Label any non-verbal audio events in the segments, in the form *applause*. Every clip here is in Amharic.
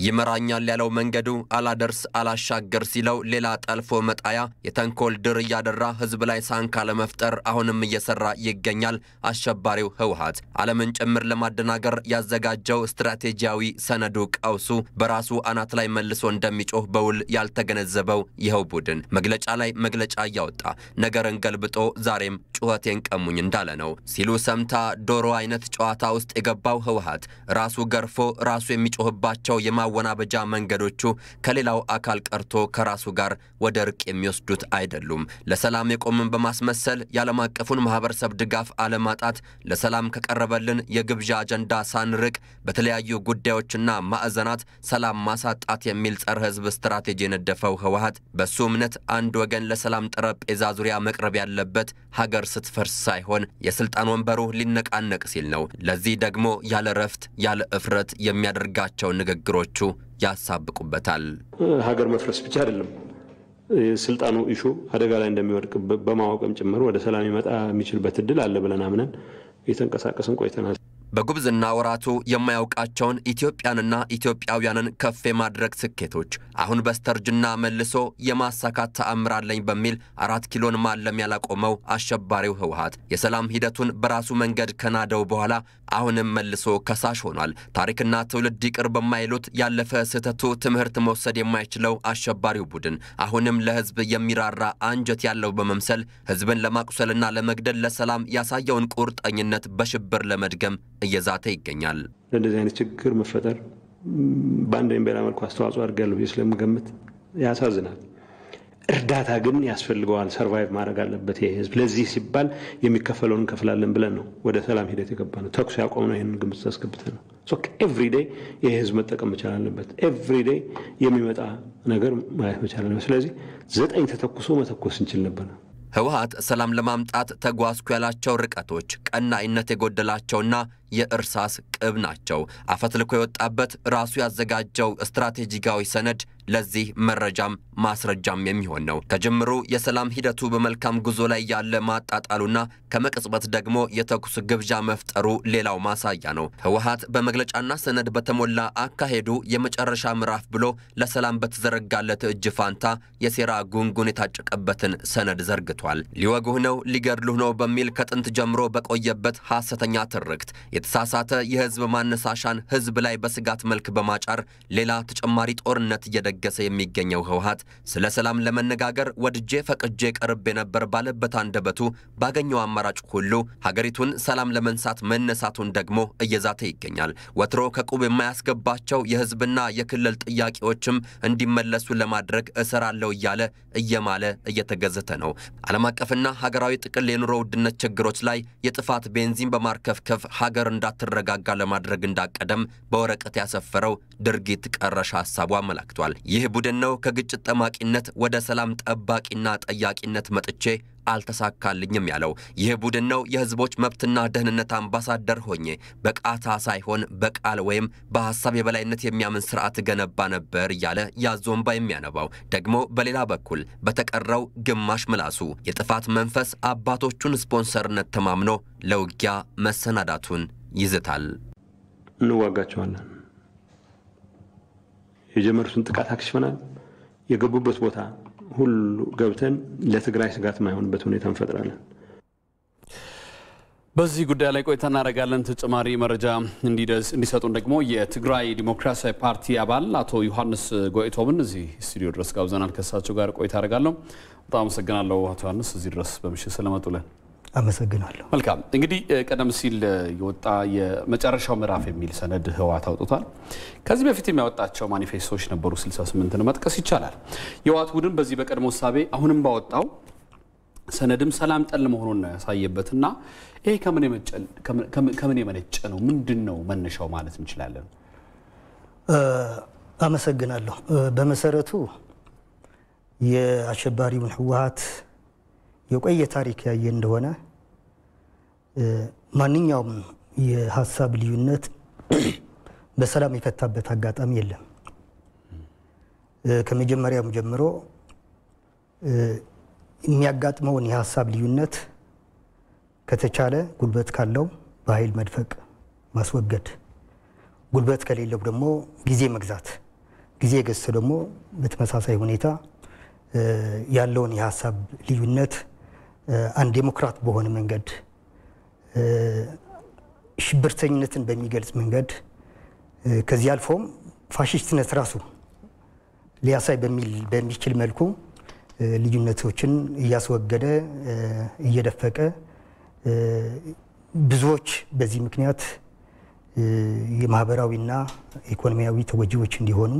ይመራኛል ያለው መንገዱ አላደርስ አላሻገር ሲለው ሌላ ጠልፎ መጣያ የተንኮል ድር እያደራ ህዝብ ላይ ሳንካ ለመፍጠር አሁንም እየሰራ ይገኛል። አሸባሪው ህወሓት ዓለምን ጭምር ለማደናገር ያዘጋጀው ስትራቴጂያዊ ሰነዱ ቀውሱ በራሱ አናት ላይ መልሶ እንደሚጮህ በውል ያልተገነዘበው ይኸው ቡድን መግለጫ ላይ መግለጫ እያወጣ ነገርን ገልብጦ ዛሬም ጩኸቴን ቀሙኝ እንዳለ ነው ሲሉ ሰምታ ዶሮ አይነት ጨዋታ ውስጥ የገባው ህወሓት ራሱ ገርፎ ራሱ የሚጮህባቸው የማወናበጃ መንገዶቹ ከሌላው አካል ቀርቶ ከራሱ ጋር ወደ እርቅ የሚወስዱት አይደሉም። ለሰላም የቆምን በማስመሰል የዓለም አቀፉን ማህበረሰብ ድጋፍ አለማጣት፣ ለሰላም ከቀረበልን የግብዣ አጀንዳ ሳንርቅ በተለያዩ ጉዳዮችና ማዕዘናት ሰላም ማሳጣት የሚል ጸረ ህዝብ ስትራቴጂ የነደፈው ህወሓት በሱ እምነት አንድ ወገን ለሰላም ጠረጴዛ ዙሪያ መቅረብ ያለበት ሀገር ስትፈርስ ሳይሆን የስልጣን ወንበሩ ሊነቃነቅ ሲል ነው። ለዚህ ደግሞ ያለ ረፍት ያለ እፍረት የሚያደርጋቸው ንግግሮቹ ያሳብቁበታል። ሀገር መፍረስ ብቻ አይደለም የስልጣኑ issue አደጋ ላይ እንደሚወድቅ በማወቅም ጭምር ወደ ሰላም ይመጣ የሚችልበት እድል አለ ብለን አምነን የተንቀሳቀስን ቆይተናል። በጉብዝና ወራቱ የማያውቃቸውን ኢትዮጵያንና ኢትዮጵያውያንን ከፍ የማድረግ ስኬቶች አሁን በስተእርጅና መልሶ የማሳካት ተአምር አለኝ በሚል አራት ኪሎን ማለም ያላቆመው አሸባሪው ህወሓት የሰላም ሂደቱን በራሱ መንገድ ከናደው በኋላ አሁንም መልሶ ከሳሽ ሆኗል። ታሪክና ትውልድ ይቅር በማይሉት ያለፈ ስህተቱ ትምህርት መውሰድ የማይችለው አሸባሪው ቡድን አሁንም ለህዝብ የሚራራ አንጀት ያለው በመምሰል ህዝብን ለማቁሰልና ለመግደል ለሰላም ያሳየውን ቁርጠኝነት በሽብር ለመድገም እየዛተ ይገኛል። ለእንደዚህ አይነት ችግር መፈጠር በአንድ ወይም በሌላ መልኩ አስተዋጽኦ አድርጋለሁ ብዬ ስለምገምት ያሳዝናል። እርዳታ ግን ያስፈልገዋል። survive ማድረግ አለበት ይህ ህዝብ። ለዚህ ሲባል የሚከፈለውን እንከፍላለን ብለን ነው ወደ ሰላም ሂደት የገባነው። ተኩስ ያቆምነው ይህንን ግምት አስገብተን ነው። everyday ይህ ህዝብ መጠቀም መቻል አለበት። everyday የሚመጣ ነገር ማየት መቻል አለበት። ስለዚህ ዘጠኝ ተተኩሶ መተኮስ እንችል ነበር። ህወሓት ሰላም ለማምጣት ተጓዝኩ ያላቸው ርቀቶች ቀናኢነት የጎደላቸውና የእርሳስ ቅብ ናቸው። አፈትልኮ የወጣበት ራሱ ያዘጋጀው ስትራቴጂካዊ ሰነድ ለዚህ መረጃም ማስረጃም የሚሆን ነው። ከጅምሩ የሰላም ሂደቱ በመልካም ጉዞ ላይ ያለ ማጣጣሉና ከመቅጽበት ደግሞ የተኩስ ግብዣ መፍጠሩ ሌላው ማሳያ ነው። ህወሓት በመግለጫና ሰነድ በተሞላ አካሄዱ የመጨረሻ ምዕራፍ ብሎ ለሰላም በተዘረጋለት እጅ ፋንታ የሴራ ጉንጉን የታጨቀበትን ሰነድ ዘርግቷል። ሊወጉህ ነው፣ ሊገድሉህ ነው በሚል ከጥንት ጀምሮ በቆየበት ሐሰተኛ ትርክት የተሳሳተ የህዝብ ማነሳሻን ህዝብ ላይ በስጋት መልክ በማጫር ሌላ ተጨማሪ ጦርነት እየደገሰ የሚገኘው ህወሓት ስለ ሰላም ለመነጋገር ወድጄ ፈቅጄ ቀርቤ ነበር ባለበት አንደበቱ ባገኘው አማራጭ ሁሉ ሀገሪቱን ሰላም ለመንሳት መነሳቱን ደግሞ እየዛተ ይገኛል። ወትሮ ከቁብ የማያስገባቸው የህዝብና የክልል ጥያቄዎችም እንዲመለሱ ለማድረግ እሰራለሁ እያለ እየማለ እየተገዘተ ነው። ዓለም አቀፍና ሀገራዊ ጥቅል የኑሮ ውድነት ችግሮች ላይ የጥፋት ቤንዚን በማርከፍከፍ ሀገር እንዳትረጋጋ ለማድረግ እንዳቀደም በወረቀት ያሰፈረው ድርጊት ቀረሽ ሀሳቡ አመላክቷል። ይህ ቡድን ነው ከግጭት ጠማቂነት ወደ ሰላም ጠባቂና ጠያቂነት መጥቼ አልተሳካልኝም ያለው። ይህ ቡድን ነው የህዝቦች መብትና ደህንነት አምባሳደር ሆኜ በቃታ ሳይሆን በቃል ወይም በሀሳብ የበላይነት የሚያምን ስርዓት ገነባ ነበር እያለ ያዞንባ የሚያነባው ደግሞ በሌላ በኩል በተቀረው ግማሽ ምላሱ የጥፋት መንፈስ አባቶቹን ስፖንሰርነት ተማምኖ ለውጊያ መሰናዳቱን ይዝታል። እንዋጋቸዋለን። የጀመሩትን ጥቃት አክሽፈናል። የገቡበት ቦታ ሁሉ ገብተን ለትግራይ ስጋት የማይሆንበት ሁኔታ እንፈጥራለን። በዚህ ጉዳይ ላይ ቆይታ እናደርጋለን። ተጨማሪ መረጃ እንዲሰጡን ደግሞ የትግራይ ዲሞክራሲያዊ ፓርቲ አባል አቶ ዮሐንስ ጎይቶምን እዚህ ስቱዲዮ ድረስ ጋብዘናል። ከእሳቸው ጋር ቆይታ አደርጋለሁ። በጣም አመሰግናለሁ አቶ ዮሐንስ እዚህ ድረስ በምሽት ስለመጡልን። አመሰግናለሁ። መልካም እንግዲህ ቀደም ሲል የወጣ የመጨረሻው ምዕራፍ የሚል ሰነድ ህወሓት አውጥቷል። ከዚህ በፊት የሚያወጣቸው ማኒፌስቶች ነበሩ 68ን መጥቀስ ይቻላል። የህወሓት ቡድን በዚህ በቀድሞ እሳቤ አሁንም ባወጣው ሰነድም ሰላም ጠል መሆኑን ነው ያሳየበትና ይሄ ከምን የመነጨ ነው? ምንድን ነው መነሻው ማለት እንችላለን? አመሰግናለሁ። በመሰረቱ የአሸባሪውን ህወሓት የቆየ ታሪክ ያየ እንደሆነ ማንኛውም የሀሳብ ልዩነት *clears throat* በሰላም የፈታበት አጋጣሚ የለም። ከመጀመሪያም ጀምሮ የሚያጋጥመውን የሀሳብ ልዩነት ከተቻለ ጉልበት ካለው በኃይል መድፈቅ ማስወገድ፣ ጉልበት ከሌለው ደግሞ ጊዜ መግዛት ጊዜ ገዝቶ ደግሞ በተመሳሳይ ሁኔታ ያለውን የሀሳብ ልዩነት አንድ ዴሞክራት በሆነ መንገድ ሽብርተኝነትን በሚገልጽ መንገድ ከዚህ አልፎም ፋሽስትነት ራሱ ሊያሳይ በሚችል መልኩ ልዩነቶችን እያስወገደ እየደፈቀ ብዙዎች በዚህ ምክንያት የማህበራዊና ኢኮኖሚያዊ ተጎጂዎች እንዲሆኑ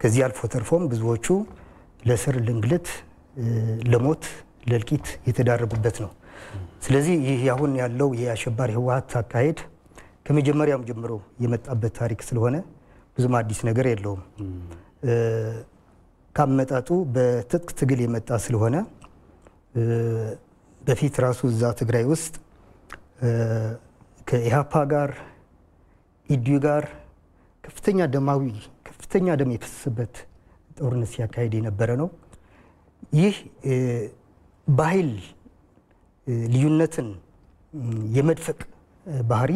ከዚህ አልፎ ተርፎም ብዙዎቹ ለእስር፣ ለእንግልት፣ ለሞት፣ ለእልቂት የተዳረጉበት ነው። ስለዚህ ይህ አሁን ያለው የአሸባሪ ህወሀት አካሄድ ከመጀመሪያም ጀምሮ የመጣበት ታሪክ ስለሆነ ብዙም አዲስ ነገር የለውም። ካመጣጡ በትጥቅ ትግል የመጣ ስለሆነ በፊት ራሱ እዛ ትግራይ ውስጥ ከኢህአፓ ጋር ኢዲዩ ጋር ከፍተኛ ደማዊ ከፍተኛ ደም የፈሰሰበት ጦርነት ሲያካሄድ የነበረ ነው። ይህ በኃይል ልዩነትን የመድፈቅ ባህሪ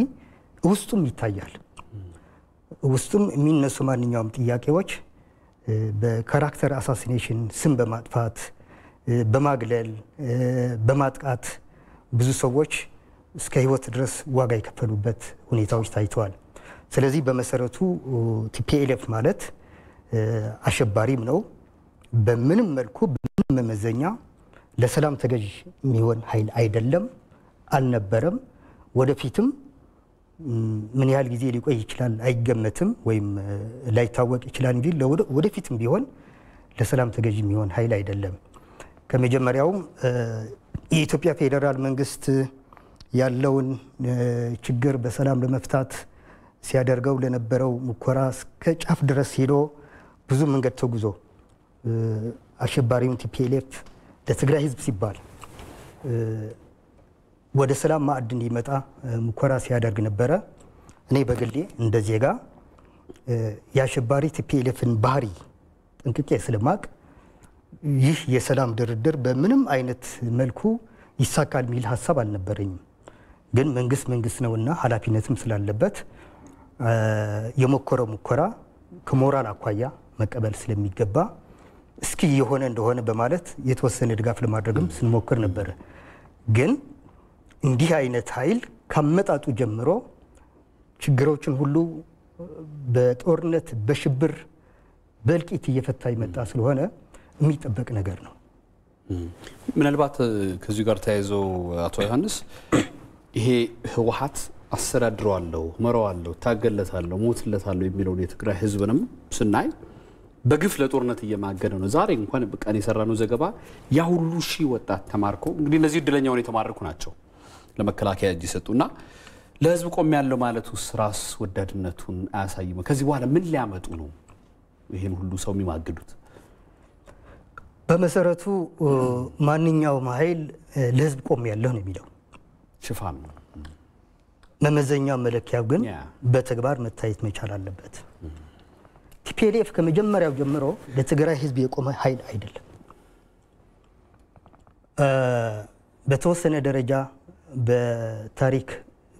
ውስጡም ይታያል። ውስጡም የሚነሱ ማንኛውም ጥያቄዎች በ character assassination ስም በማጥፋት በማግለል በማጥቃት ብዙ ሰዎች እስከ ህይወት ድረስ ዋጋ የከፈሉበት ሁኔታዎች ታይተዋል። ስለዚህ በመሰረቱ TPLF ማለት አሸባሪም ነው። በምንም መልኩ በምንም መመዘኛ ለሰላም ተገዥ የሚሆን ኃይል አይደለም፣ አልነበረም። ወደፊትም ምን ያህል ጊዜ ሊቆይ ይችላል አይገመትም፣ ወይም ላይታወቅ ይችላል እንጂ ወደፊትም ቢሆን ለሰላም ተገዥ የሚሆን ኃይል አይደለም። ከመጀመሪያውም የኢትዮጵያ ፌዴራል መንግስት ያለውን ችግር በሰላም ለመፍታት ሲያደርገው ለነበረው ሙከራ እስከ ጫፍ ድረስ ሄዶ ብዙ መንገድ ተጉዞ አሸባሪውን TPLF ለትግራይ ህዝብ ሲባል ወደ ሰላም ማዕድ እንዲመጣ ሙከራ ሲያደርግ ነበረ። እኔ በግሌ እንደ ዜጋ የአሸባሪ ቲፒኤልኤፍን ባህሪ ጠንቅቄ ስለማቅ ይህ የሰላም ድርድር በምንም አይነት መልኩ ይሳካል የሚል ሀሳብ አልነበረኝም። ግን መንግስት መንግስት ነውና ኃላፊነትም ስላለበት የሞከረው ሙከራ ከሞራል አኳያ መቀበል ስለሚገባ እስኪ የሆነ እንደሆነ በማለት የተወሰነ ድጋፍ ለማድረግም ስንሞክር ነበረ። ግን እንዲህ አይነት ኃይል ካመጣጡ ጀምሮ ችግሮችን ሁሉ በጦርነት በሽብር በእልቂት እየፈታ ይመጣ ስለሆነ የሚጠበቅ ነገር ነው። ምናልባት ከዚሁ ጋር ተያይዞ አቶ ዮሐንስ ይሄ ህወሀት አስተዳድረዋለሁ፣ መረዋለሁ፣ ታገለታለሁ፣ ሞትለታለሁ የሚለውን የትግራይ ህዝብንም ስናይ በግፍ ለጦርነት እየማገደ ነው። ዛሬ እንኳን ቀን የሰራነው ዘገባ ያ ሁሉ ሺህ ወጣት ተማርኮ እንግዲህ እነዚህ እድለኛውን የተማረኩ ናቸው ለመከላከያ እጅ የሰጡና ለህዝብ ቆም ያለው ማለት ውስጥ ራስ ወዳድነቱን አያሳይም። ከዚህ በኋላ ምን ሊያመጡ ነው ይህን ሁሉ ሰው የሚማግዱት? በመሰረቱ ማንኛውም ኃይል ለህዝብ ቆም ያለሁ ነው የሚለው ሽፋን ነው። መመዘኛ መለኪያው ግን በተግባር መታየት መቻል አለበት። TPLF ከመጀመሪያው ጀምሮ ለትግራይ ህዝብ የቆመ ኃይል አይደለም። በተወሰነ ደረጃ በታሪክ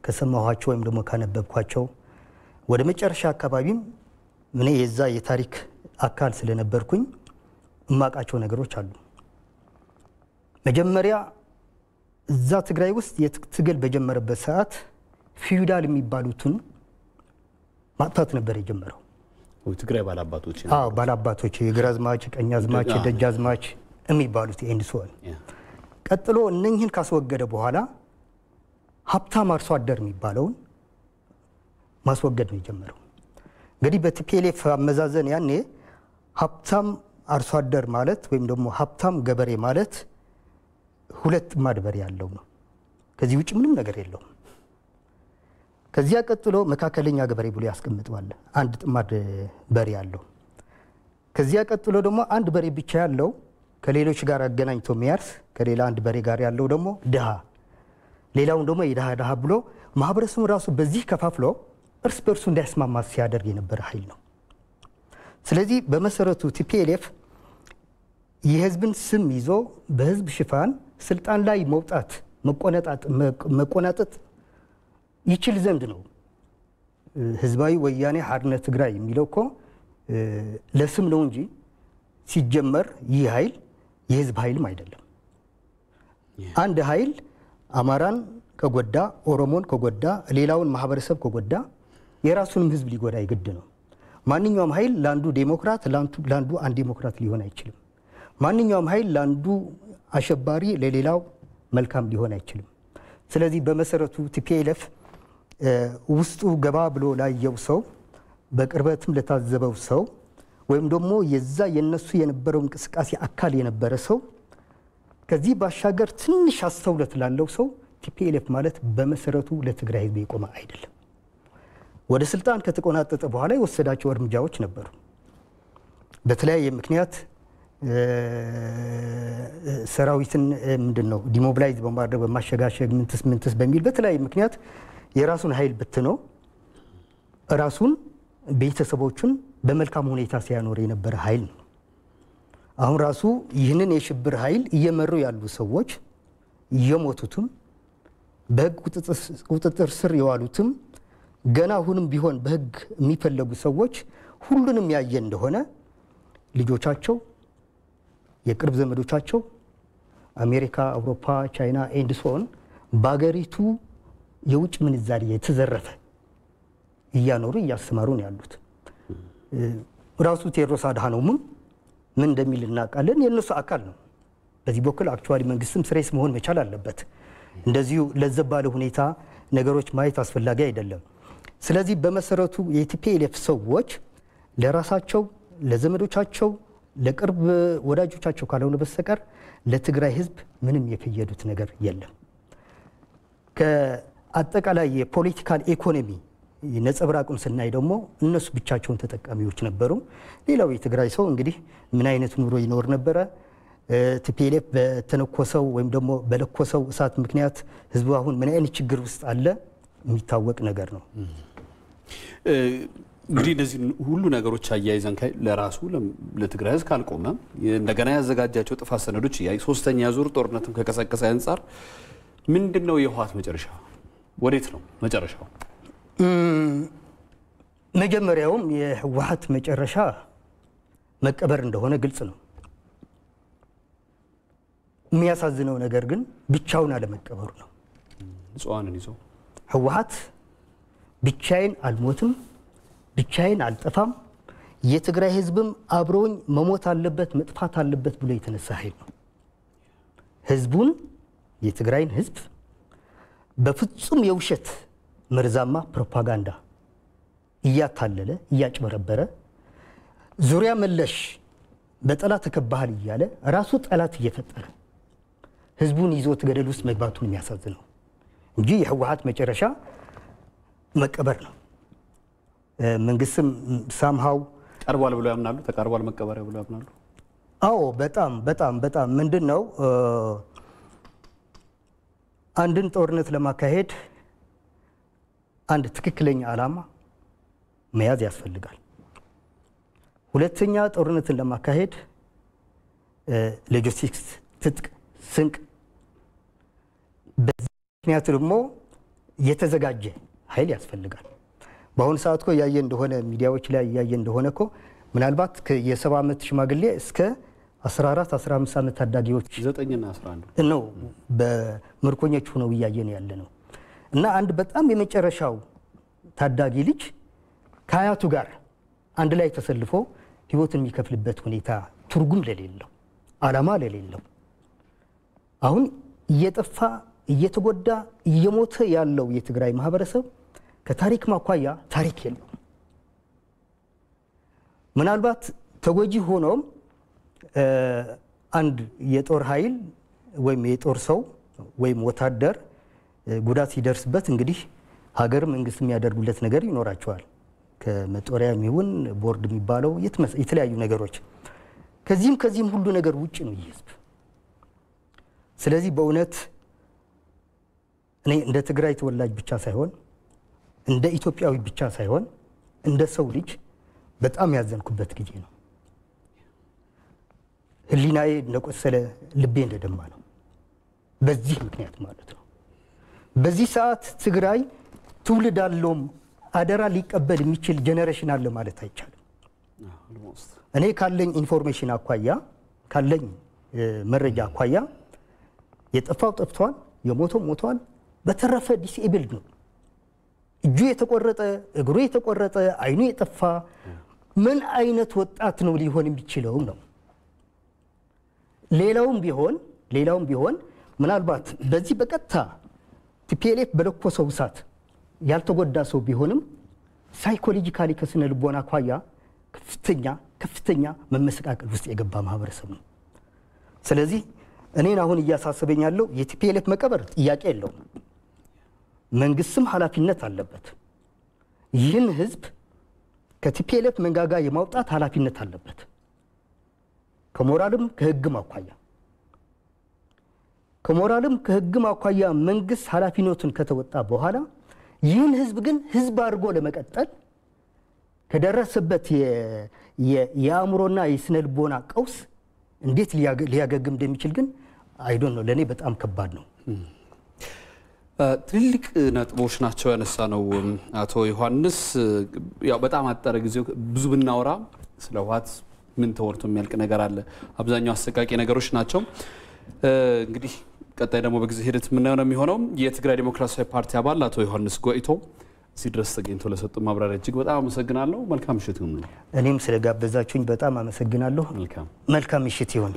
ከሰማኋቸው ወይም ደግሞ ካነበብኳቸው ወደ መጨረሻ አካባቢም እኔ የዛ የታሪክ አካል ስለነበርኩኝ እማቃቸው ነገሮች አሉ። መጀመሪያ እዛ ትግራይ ውስጥ ትግል በጀመረበት ሰዓት ፊውዳል የሚባሉትን ማጥፋት ነበር የጀመረው። ትግራይ ባላባቶች አዎ ባላባቶች፣ የግራዝማች፣ ቀኛዝማች፣ አዎ። ደጃዝማች የሚባሉት so ን ያ። ቀጥሎ እነኝህን ካስወገደ በኋላ ሀብታም አርሶ አደር የሚባለውን ማስወገድ ነው የጀመረው። እንግዲህ በ TPLF አመዛዘን ያኔ ሀብታም አርሶ አደር ማለት ወይም ደግሞ ሀብታም ገበሬ ማለት ሁለት ጥማድ በሬ ያለው ነው። ከዚህ ውጭ ምንም ነገር የለውም። ከዚያ ቀጥሎ መካከለኛ ገበሬ ብሎ ያስቀምጠዋል። አንድ ጥማድ በሬ ያለው። ከዚያ ቀጥሎ ደግሞ አንድ በሬ ብቻ ያለው ከሌሎች ጋር አገናኝቶ የሚያርስ ከሌላ አንድ በሬ ጋር ያለው ደግሞ ድሃ፣ ሌላውን ደግሞ የድሃ ድሃ ብሎ ማህበረሰቡ ራሱ በዚህ ከፋፍሎ እርስ በእርሱ እንዳይስማማ ሲያደርግ የነበረ ኃይል ነው። ስለዚህ በመሰረቱ TPLF የህዝብን ስም ይዞ በህዝብ ሽፋን ስልጣን ላይ መውጣት መቆናጠጥ ይችል ዘንድ ነው። ህዝባዊ ወያኔ ሓርነት ትግራይ የሚለው እኮ ለስም ነው እንጂ ሲጀመር ይህ ኃይል የህዝብ ኃይልም አይደለም። አንድ ኃይል አማራን ከጎዳ፣ ኦሮሞን ከጎዳ፣ ሌላውን ማህበረሰብ ከጎዳ የራሱንም ህዝብ ሊጎዳ ግድ ነው። ማንኛውም ኃይል ለአንዱ ዴሞክራት ለአንዱ undemocrat ሊሆን አይችልም። ማንኛውም ኃይል ለአንዱ አሸባሪ ለሌላው መልካም ሊሆን አይችልም። ስለዚህ በመሰረቱ TPLF ውስጡ ገባ ብሎ ላየው ሰው በቅርበትም ለታዘበው ሰው ወይም ደግሞ የዛ የነሱ የነበረው እንቅስቃሴ አካል የነበረ ሰው ከዚህ ባሻገር ትንሽ አስተውሎት ላለው ሰው TPLF ማለት በመሰረቱ ለትግራይ ህዝብ የቆመ አይደለም። ወደ ስልጣን ከተቆናጠጠ በኋላ የወሰዳቸው እርምጃዎች ነበሩ። በተለያየ ምክንያት ሰራዊትን ምንድን ነው demobilize በማድረግ በማሸጋሸግ ምንትስ ምንትስ በሚል በተለያየ ምክንያት የራሱን ኃይል ብትነው ራሱን ቤተሰቦቹን በመልካም ሁኔታ ሲያኖር የነበረ ኃይል ነው። አሁን ራሱ ይህንን የሽብር ኃይል እየመሩ ያሉ ሰዎች የሞቱትም በህግ ቁጥጥር ስር የዋሉትም ገና አሁንም ቢሆን በህግ የሚፈለጉ ሰዎች ሁሉንም ያየ እንደሆነ ልጆቻቸው፣ የቅርብ ዘመዶቻቸው አሜሪካ፣ አውሮፓ፣ ቻይና and so on በሀገሪቱ የውጭ ምንዛሪ የተዘረፈ እያኖሩ እያስተማሩ ነው ያሉት። ራሱ ቴዎድሮስ አድሃኖምም ምን እንደሚል እናውቃለን። የእነሱ አካል ነው። በዚህ በኩል actually መንግስትም serious መሆን መቻል አለበት። እንደዚሁ ለዘብ ባለ ሁኔታ ነገሮች ማየት አስፈላጊ አይደለም። ስለዚህ በመሰረቱ የ TPLF ሰዎች ለራሳቸው ለዘመዶቻቸው፣ ለቅርብ ወዳጆቻቸው ካልሆነ በስተቀር ለትግራይ ህዝብ ምንም የፈየዱት ነገር የለም። ከአጠቃላይ የ political economy ነጸብራቁን ስናይ ደግሞ እነሱ ብቻቸውን ተጠቃሚዎች ነበሩ። ሌላው የትግራይ ሰው እንግዲህ ምን አይነት ኑሮ ይኖር ነበረ? TPLF በተነኮሰው ወይም ደግሞ በለኮሰው እሳት ምክንያት ህዝቡ አሁን ምን አይነት ችግር ውስጥ አለ የሚታወቅ ነገር ነው። እንግዲህ እነዚህ ሁሉ ነገሮች አያይዘን ለራሱ ለትግራይ ህዝብ ካልቆመ እንደገና ያዘጋጃቸው ጥፋት ሰነዶች ሶስተኛ ዙር ጦርነትም ከቀሰቀሰ አንጻር ምንድን ነው የህወሓት መጨረሻ? ወዴት ነው መጨረሻው? መጀመሪያውም የህወሓት መጨረሻ መቀበር እንደሆነ ግልጽ ነው። የሚያሳዝነው ነገር ግን ብቻውን አለመቀበሩ ነው። ንጹሐንን ይዞ ህወሓት ብቻዬን አልሞትም፣ ብቻዬን አልጠፋም፣ የትግራይ ህዝብም አብሮኝ መሞት አለበት መጥፋት አለበት ብሎ የተነሳ ኃይል ነው። ህዝቡን የትግራይን ህዝብ በፍጹም የውሸት መርዛማ ፕሮፓጋንዳ እያታለለ እያጭበረበረ ዙሪያ መለሽ በጠላት ተከባሃል እያለ ራሱ ጠላት እየፈጠረ ህዝቡን ይዞት ገደል ውስጥ መግባቱን የሚያሳዝነው እንጂ የህወሓት መጨረሻ መቀበር ነው። መንግስትም ሳምሃው ቀርቧል ብሎ ያምናሉ። ተቃርቧል መቀበሪያ ብሎ ያምናሉ። አዎ በጣም በጣም በጣም ምንድን ነው አንድን ጦርነት ለማካሄድ አንድ ትክክለኛ ዓላማ መያዝ ያስፈልጋል። ሁለተኛ ጦርነትን ለማካሄድ ሎጂስቲክስ፣ ትጥቅ፣ ስንቅ፣ በዚህ ምክንያት ደግሞ የተዘጋጀ ኃይል ያስፈልጋል። በአሁኑ ሰዓት እኮ እያየ እንደሆነ ሚዲያዎች ላይ እያየ እንደሆነ እኮ ምናልባት የሰባ ዓመት ሽማግሌ እስከ 14 15 ዓመት ታዳጊዎች ነው በምርኮኞች ሆነው እያየን ያለ ነው። እና አንድ በጣም የመጨረሻው ታዳጊ ልጅ ከአያቱ ጋር አንድ ላይ ተሰልፎ ህይወትን የሚከፍልበት ሁኔታ ትርጉም ለሌለው ዓላማ ለሌለው አሁን እየጠፋ እየተጎዳ እየሞተ ያለው የትግራይ ማህበረሰብ ከታሪክ ማኳያ ታሪክ የለውም። ምናልባት ተጎጂ ሆኖም አንድ የጦር ኃይል ወይም የጦር ሰው ወይም ወታደር ጉዳት ሲደርስበት እንግዲህ ሀገር መንግስት የሚያደርጉለት ነገር ይኖራቸዋል። ከመጦሪያ የሚሆን ቦርድ የሚባለው የተለያዩ ነገሮች ከዚህም ከዚህም ሁሉ ነገር ውጭ ነው ይህ ህዝብ። ስለዚህ በእውነት እኔ እንደ ትግራይ ተወላጅ ብቻ ሳይሆን እንደ ኢትዮጵያዊ ብቻ ሳይሆን እንደ ሰው ልጅ በጣም ያዘንኩበት ጊዜ ነው። ህሊናዬ እንደቆሰለ ልቤ እንደደማ ነው። በዚህ ምክንያት ማለት ነው። በዚህ ሰዓት ትግራይ ትውልድ አለ ወይም አደራ ሊቀበል የሚችል generation አለ ማለት አይቻልም። እኔ ካለኝ information አኳያ ካለኝ መረጃ አኳያ የጠፋው ጠፍቷል፣ የሞተው ሞቷል። በተረፈ disabled ነው። እጁ የተቆረጠ እግሩ የተቆረጠ አይኑ የጠፋ ምን አይነት ወጣት ነው ሊሆን የሚችለው ነው። ሌላውም ቢሆን ሌላውም ቢሆን ምናልባት በዚህ በቀጥታ TPLF በለኮሰው እሳት ያልተጎዳ ሰው ቢሆንም psychologically ከስነ ልቦና አኳያ ከፍተኛ ከፍተኛ መመሰቃቀል ውስጥ የገባ ማህበረሰብ ነው። ስለዚህ እኔን አሁን እያሳሰበኝ ያለው የቲፒኤልኤፍ መቀበር ጥያቄ የለውም። መንግስትም ኃላፊነት አለበት። ይህን ህዝብ ከቲፒኤልኤፍ መንጋጋ የማውጣት ኃላፊነት አለበት። ከሞራልም ከህግም አኳያ ከሞራልም ከህግም አኳያ መንግስት ኃላፊነቱን ከተወጣ በኋላ ይህን ህዝብ ግን ህዝብ አድርጎ ለመቀጠል ከደረሰበት የአእምሮና የስነ ልቦና ቀውስ እንዴት ሊያገግም እንደሚችል ግን አይዶን ነው። ለእኔ በጣም ከባድ ነው። ትልልቅ ነጥቦች ናቸው ያነሳ ነው አቶ ዮሐንስ። ያው በጣም አጠረ ጊዜው ብዙ ብናወራ ስለ ህወሓት ምን ተወርቶ የሚያልቅ ነገር አለ። አብዛኛው አሰቃቂ ነገሮች ናቸው። እንግዲህ ቀጣይ ደግሞ በጊዜ ሂደት የምናየው ነው የሚሆነው። የትግራይ ዴሞክራሲያዊ ፓርቲ አባል አቶ ዮሐንስ ጎይቶ እዚህ ድረስ ተገኝቶ ለሰጡ ማብራሪያ እጅግ በጣም አመሰግናለሁ። መልካም ምሽት ይሁን። እኔም ስለጋበዛችሁኝ በጣም አመሰግናለሁ። መልካም ምሽት ይሁን።